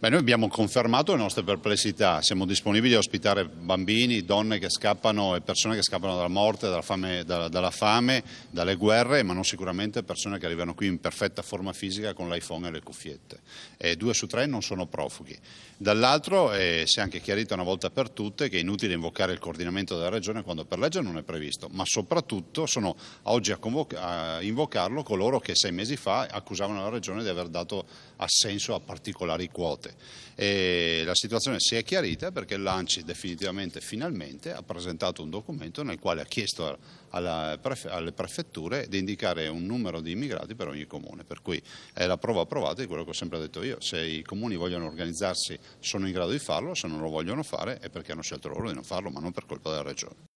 Beh, noi abbiamo confermato le nostre perplessità, siamo disponibili a ospitare bambini, donne che scappano e persone che scappano dalla morte, dalla fame, dalla, dalla fame, dalle guerre, ma non sicuramente persone che arrivano qui in perfetta forma fisica con l'iPhone e le cuffiette. E due su tre non sono profughi. Dall'altro eh, si è anche chiarito una volta per tutte che è inutile invocare il coordinamento della Regione quando per legge non è previsto, ma soprattutto sono oggi a, a invocarlo coloro che sei mesi fa accusavano la Regione di aver dato assenso a particolari quote volte. E la situazione si è chiarita perché l'ANCI definitivamente, finalmente, ha presentato un documento nel quale ha chiesto prefe alle prefetture di indicare un numero di immigrati per ogni comune, per cui è la prova approvata di quello che ho sempre detto io, se i comuni vogliono organizzarsi sono in grado di farlo, se non lo vogliono fare è perché hanno scelto loro di non farlo, ma non per colpa della Regione.